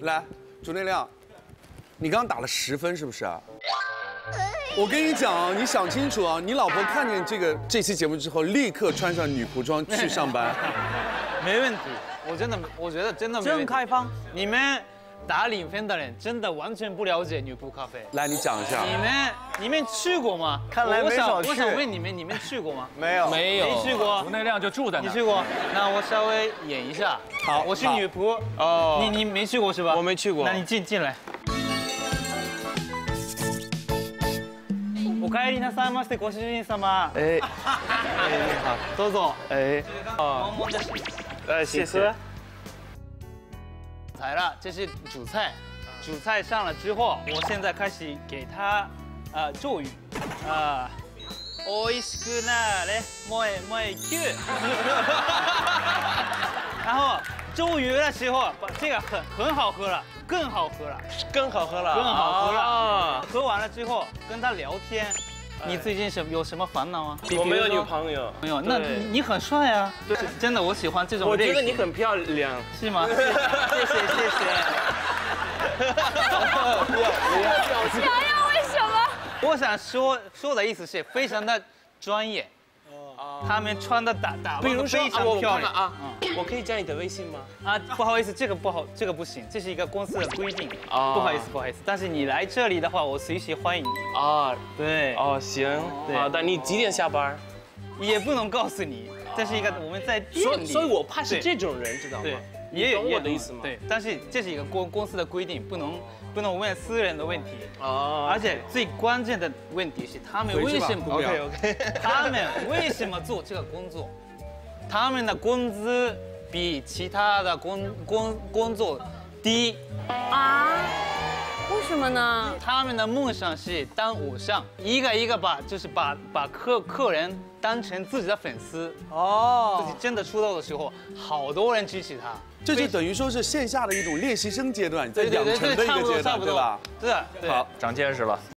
来，朱内亮，你刚刚打了十分是不是啊？我跟你讲啊，你想清楚啊，你老婆看见这个这期节目之后，立刻穿上女仆装去上班。没问题，我真的，我觉得真的没问题真开放。你们打零分的人真的完全不了解女仆咖啡。来，你讲一下。你们你们去过吗？看来我想没少去我想问你们，你们去过吗？没有，没有，没去过吴。内亮就住在那儿。你去过？那我稍微演一下。好我是好女仆。哦你你没去过是吧？我没去过那你进进来。お帰りなさいませご主人様。哎，好，どうぞ。哎，萌萌的是呃，谢谢。 来了，这是主菜，主菜上了之后，我现在开始给它呃咒语，呃，おいしくなれもえもえ Q，然后咒语的时候，把这个很很好喝了，更好喝了，更好喝了，更好喝了啊。喝完了之后跟他聊天。 你最近什有什么烦恼啊？我没有女朋友，没有，那你很帅啊！对，真的，我喜欢这种我。觉得你很漂亮。是吗？谢 谢谢谢。想要为什么？我想说说的意思是非常的专业，他们穿的打打扮比如说，非常漂亮啊，我可以加你的微信吗？啊！不好意思，这个不好，这个不行，这是一个公司的规定。啊不好意思，不好意思。但是你来这里的话，我随时欢迎你。啊，对，哦，行，对好的，你几点下班？也不能告诉你，这是一个我们在店里。所以，所以我怕是这种人，知道吗？也有懂我的意思吗？对，但是这是一个公公司的规定，不能不能问私人的问题。哦，而且最关键的问题是，他们为什么 OK OK，他们为什么做这个工作？他们的工资比其他的工工工作低，啊？为什么呢？他们的梦想是当偶像，一个一个把就是把把客客人当成自己的粉丝哦。自己哦，真的出道的时候，好多人支持他。这就等于说是线下的一种练习生阶段，在养成的一个阶段，对吧？，对。好，长见识了。